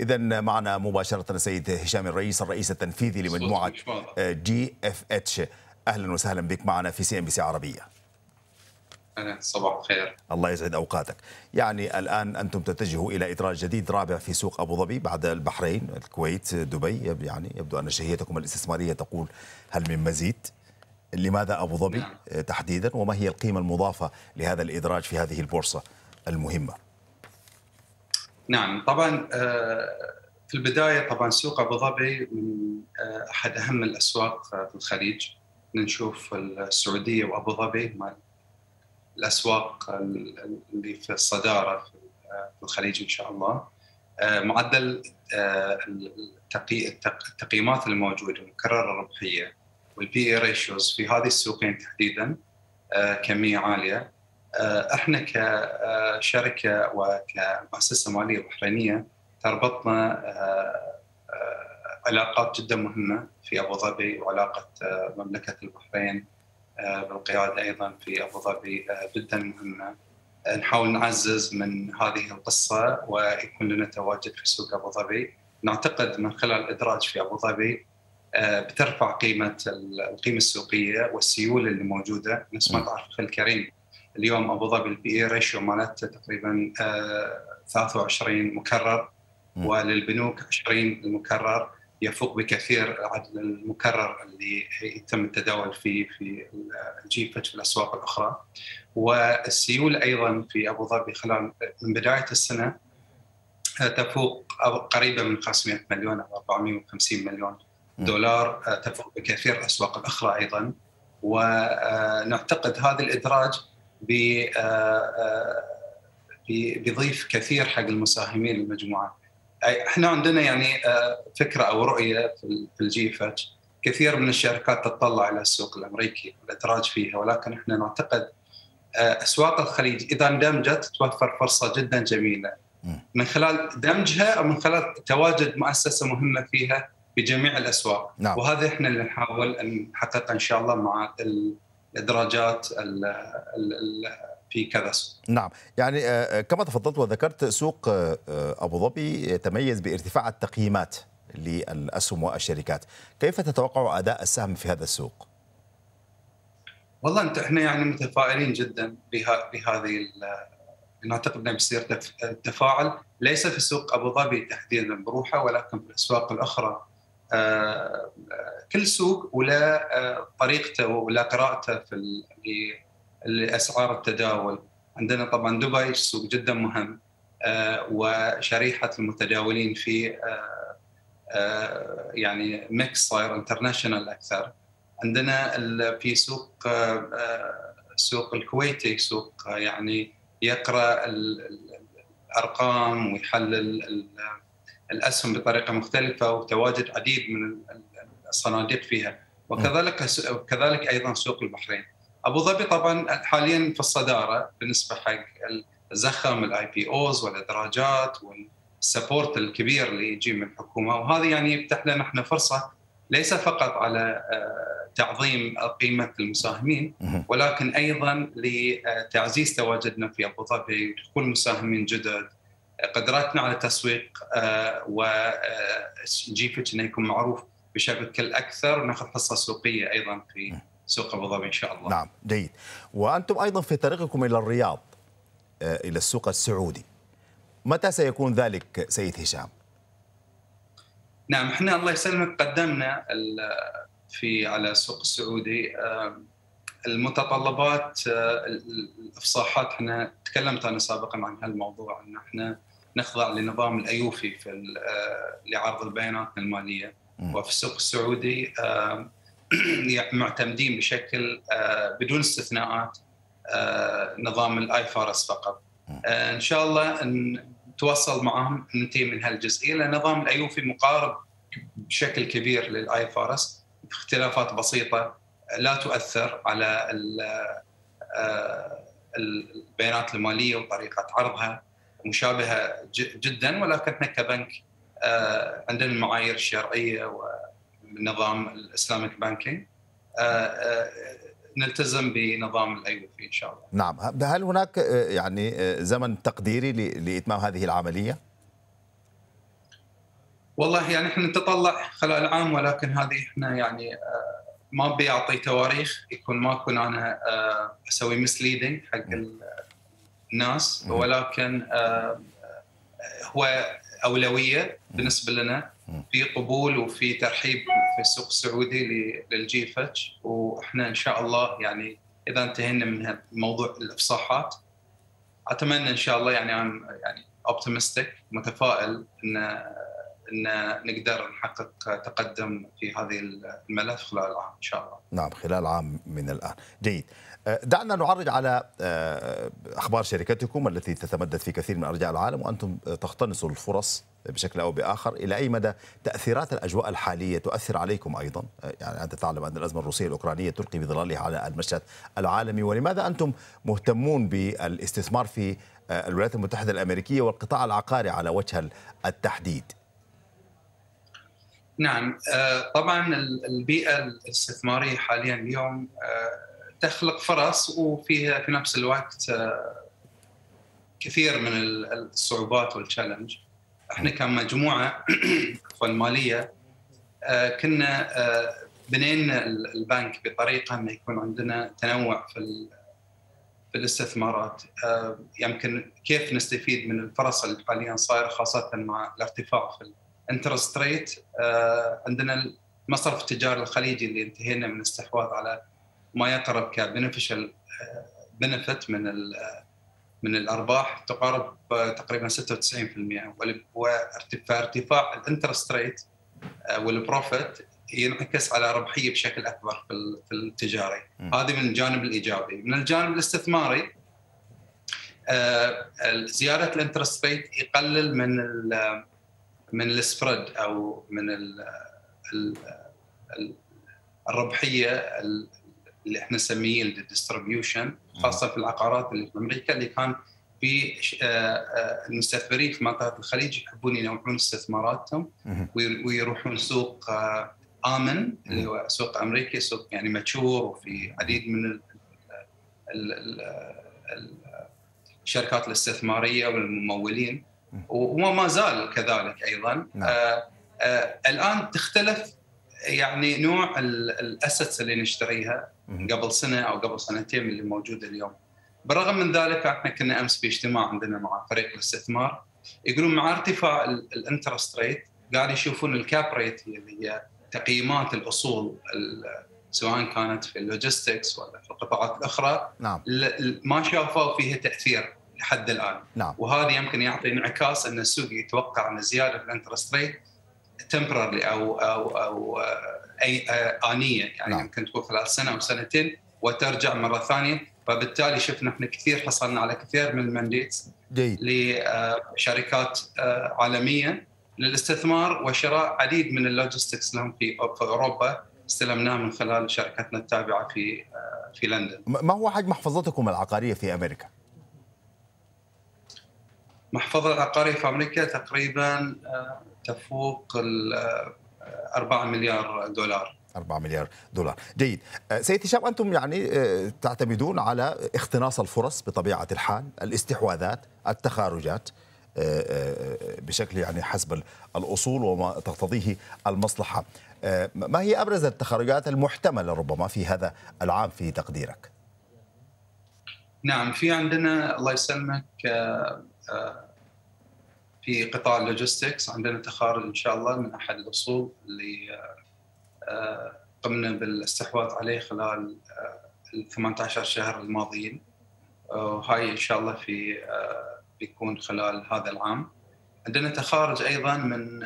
إذا معنا مباشرة السيد هشام الرئيس الرئيس التنفيذي لمجموعة GFH أهلا وسهلا بك معنا في CNBC عربية. أهلا صباح الخير. الله يسعد أوقاتك. يعني الآن أنتم تتجهوا إلى إدراج جديد رابع في سوق أبو ظبي بعد البحرين الكويت دبي. يعني يبدو أن شهيتكم الاستثمارية تقول هل من مزيد؟ لماذا أبو ظبي؟ نعم. تحديدا وما هي القيمة المضافة لهذا الإدراج في هذه البورصة المهمة؟ نعم طبعا في البداية طبعا سوق أبو ظبي من أحد أهم الأسواق في الخليج. نشوف السعودية وأبو ظبي الأسواق اللي في الصدارة في الخليج إن شاء الله. معدل التقييمات الموجودة مكرر الربحية وال P/E ratios في هذه السوقين تحديدا كمية عالية. إحنا كشركه وكمؤسسة مالية بحرينية تربطنا علاقات جدا مهمة في أبو ظبي وعلاقة مملكة البحرين بالقيادة أيضا في أبو ظبي جدا مهمة. نحاول نعزز من هذه القصة ويكون لنا تواجد في سوق أبو ظبي. نعتقد من خلال الادراج في أبو ظبي بترفع قيمة القيمة السوقية والسيولة اللي موجودة. نفس ما تعرف الكريم اليوم أبو ظبي ال P/E ratio مالته تقريبا 23 مكرر وللبنوك 20 المكرر. يفوق بكثير عدد المكرر اللي يتم التداول فيه في الجي ف في الأسواق الأخرى. والسيوله أيضا في أبو ظبي خلال من بداية السنة تفوق قريبة من 500 مليون أو 450 مليون دولار تفوق بكثير الأسواق الأخرى أيضا. ونعتقد هذا الإدراج بيضيف كثير حق المساهمين المجموعه. إحنا عندنا يعني فكرة أو رؤية في الجيفت كثير من الشركات تتطلع إلى السوق الأمريكي والإدراج فيها ولكن إحنا نعتقد أسواق الخليج إذا اندمجت توفر فرصة جدا جميلة من خلال دمجها أو من خلال تواجد مؤسسة مهمة فيها بجميع الأسواق نعم. وهذا إحنا اللي نحاول أن نحققه إن شاء الله مع الإدراجات ال ال في كذا سوق. نعم، يعني كما تفضلت وذكرت سوق أبو ظبي يتميز بارتفاع التقييمات للأسهم والشركات، كيف تتوقع أداء السهم في هذا السوق؟ والله انت إحنا يعني متفائلين جدا بها بهذه نعتقد انه بيصير تفاعل ليس في سوق أبو ظبي تحديدا بروحه ولكن في الأسواق الأخرى آه كل سوق ولا آه طريقته ولا قراءته في اسعار التداول. عندنا طبعا دبي سوق جدا مهم آه وشريحة المتداولين فيه يعني mix صاير international أكثر. عندنا في سوق سوق الكويتي سوق يعني يقرأ الأرقام ويحلل الأسهم بطريقة مختلفة وتواجد عديد من الصناديق فيها. وكذلك كذلك أيضا سوق البحرين. أبو ظبي طبعا حاليا في الصدارة بالنسبة حق الزخم ال IPOs والإدراجات وال support الكبير اللي يجي من الحكومة. وهذا يعني يفتح لنا إحنا فرصة ليس فقط على تعظيم قيمة المساهمين ولكن أيضا لتعزيز تواجدنا في أبو ظبي ودخول مساهمين جدد قدراتنا على التسويق وجيفت إنه يكون معروف بشكل أكثر وناخذ حصه سوقية أيضا في سوق أبو ظبي إن شاء الله. نعم جيد. وأنتم أيضا في طريقكم إلى الرياض إلى السوق السعودي. متى سيكون ذلك سيد هشام؟ نعم إحنا الله يسلمك قدمنا في على السوق السعودي المتطلبات الإفصاحات. إحنا تكلمت أنا سابقا عن هالموضوع إن إحنا نخضع لنظام الأيوفي في لعرض البيانات المالية. وفي السوق السعودي معتمدين بشكل بدون استثناءات نظام الاي فارس فقط. إن شاء الله نتواصل معهم ننتهي من هالجزئية لأن نظام الأيوفي مقارب بشكل كبير لل IFRS اختلافات بسيطة. لا تؤثر على البيانات المالية وطريقة عرضها مشابهة جدا ولكن إحنا كبنك عندنا المعايير الشرعيه ونظام ال Islamic banking نلتزم بنظام الايوفي إن شاء الله. نعم، هل هناك يعني زمن تقديري لإتمام هذه العملية؟ والله يعني إحنا نتطلع خلال العام ولكن هذه إحنا يعني ما بيعطي تواريخ يكون ما اكون أنا آه، أسوي مسليدنج حق الناس ولكن آه، هو أولوية بالنسبة لنا. في قبول وفي ترحيب في السوق السعودي للجي فتش وإحنا إن شاء الله يعني إذا انتهينا من موضوع الإفصاحات أتمنى إن شاء الله يعني يعني اوبتيمستيك متفائل إن إن نقدر نحقق تقدم في هذه الملف خلال العام إن شاء الله. نعم خلال عام من الآن. جيد. أه، دعنا نعرج على أه، أخبار شركتكم التي تتمدد في كثير من أرجاء العالم وأنتم تقتنصوا الفرص بشكل أو بآخر، إلى أي مدى تأثيرات الأجواء الحالية تؤثر عليكم أيضا؟ أه، يعني أنت تعلم أن الأزمة الروسية الأوكرانية تلقي بظلالها على المشهد العالمي، ولماذا أنتم مهتمون بالاستثمار في الولايات المتحدة الأمريكية والقطاع العقاري على وجه التحديد؟ نعم آه، طبعا البيئة الاستثمارية حاليا اليوم آه، تخلق فرص وفيها في نفس الوقت آه، كثير من الصعوبات والتشالنج إحنا كمجموعة مالية كنا بنينا البنك بطريقة إنه يكون عندنا تنوع في في الاستثمارات. يمكن كيف نستفيد من الفرص اللي حاليا صايرة خاصة مع الارتفاع في انترست ريت آه، عندنا المصرف التجاري الخليجي اللي انتهينا من الاستحواذ على ما يقرب كبنفيشال بنفت من من الأرباح تقارب تقريبا 96% وارتفاع ال interest rate آه، وال profit ينعكس على ربحية بشكل أكبر في التجاري هذه من الجانب الإيجابي. من الجانب الاستثماري آه، زيادة ال interest rate يقلل من من ال spread أو من ال ال الربحية اللي إحنا نسميه ال distribution خاصة في العقارات اللي في أمريكا اللي كان في آه، آه، المستثمرين في منطقة الخليج يحبون ينوعون استثماراتهم ويروحون سوق آه، آمن اللي هو سوق أمريكي سوق يعني ماتشور وفي عديد من الشركات الاستثمارية والممولين. وهو ما زال كذلك أيضا. نعم. آه آه الآن تختلف يعني نوع الأسيتس اللي نشتريها قبل سنة أو قبل سنتين من اللي موجوده اليوم. بالرغم من ذلك إحنا كنا أمس في اجتماع عندنا مع فريق الاستثمار. يقولون مع ارتفاع ال interest rate قاعد يشوفون ال cap rate اللي هي تقييمات الأصول سواء كانت في ال logistics ولا في القطاعات الأخرى. نعم. ما شافوا فيها تأثير. لحد الآن نعم. وهذا يمكن يعطي انعكاس أن السوق يتوقع أن زيادة في ال interest rate temporarily أو أو أو اي آنية يعني نعم. يمكن تكون خلال سنة أو سنتين وترجع مرة ثانية فبالتالي شفنا إحنا كثير حصلنا على كثير من ال mandates لشركات آه، عالمية للاستثمار وشراء عديد من ال logistics لهم في أوروبا استلمناه من خلال شركتنا التابعة في آه، في لندن. ما هو حجم محفظتكم العقارية في أمريكا؟ المحفظة العقارية في أمريكا تقريبا آه، تفوق ال 4 آه، مليار دولار. 4 مليار دولار. جيد. آه، سيد هشام أنتم يعني تعتمدون على اختناص الفرص بطبيعة الحال الاستحواذات التخارجات بشكل يعني حسب الأصول وما تقتضيه المصلحة. ما هي أبرز التخرجات المحتملة ربما في هذا العام في تقديرك؟ نعم في عندنا الله يسلمك في قطاع ال logistics عندنا تخارج إن شاء الله من أحد الأصول اللي آه، قمنا بالاستحواذ عليه خلال آه، ال 18 شهر الماضيين. وهاي إن شاء الله في آه، بيكون خلال هذا العام. عندنا تخارج أيضا من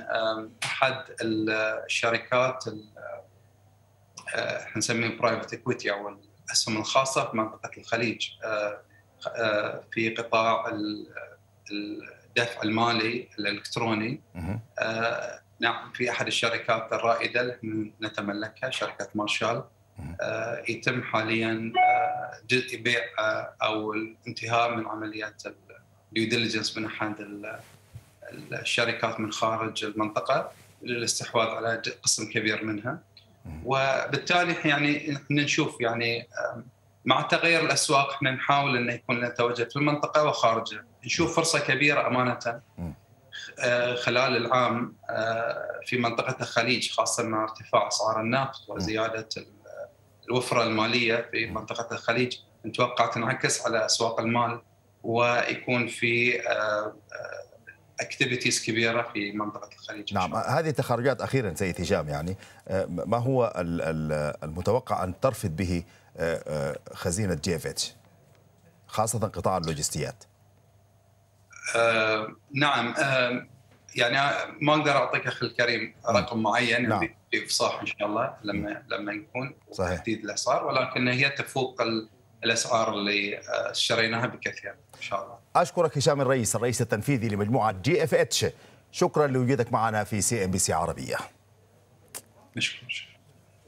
أحد الشركات إحنا نسميه private equity أو الأسهم الخاصة في منطقة الخليج. في قطاع الدفع المالي الإلكتروني. آه نعم في أحد الشركات الرائدة اللي نتملكها شركة مارشال. آه يتم حاليا آه بيع آه أو الانتهاء من عمليات ال due diligence من أحد الشركات من خارج المنطقة للاستحواذ على قسم كبير منها. وبالتالي يعني نشوف يعني مع تغير الأسواق إحنا نحاول إنه يكون لنا تواجد في المنطقة وخارجها، نشوف فرصة كبيرة أمانة خلال العام في منطقة الخليج خاصة مع ارتفاع أسعار النفط وزيادة الوفرة المالية في منطقة الخليج. نتوقع تنعكس على أسواق المال ويكون في اكتيفيتيز كبيرة في منطقة الخليج. نعم هذه تخرجات أخيرا سيد هشام يعني ما هو المتوقع أن ترفد به خزينه GFH خاصة قطاع اللوجستيات آه نعم آه يعني ما أقدر أعطيك أخي الكريم رقم معين نعم. بافصاح إن شاء الله لما لما يكون صحيح. تحديد الأسعار ولكن هي تفوق الأسعار اللي اشتريناها بكثير إن شاء الله. أشكرك هشام الرئيس الرئيس التنفيذي لمجموعة GFH شكرا لوجودك معنا في سي إم بي سي عربية. نشكرك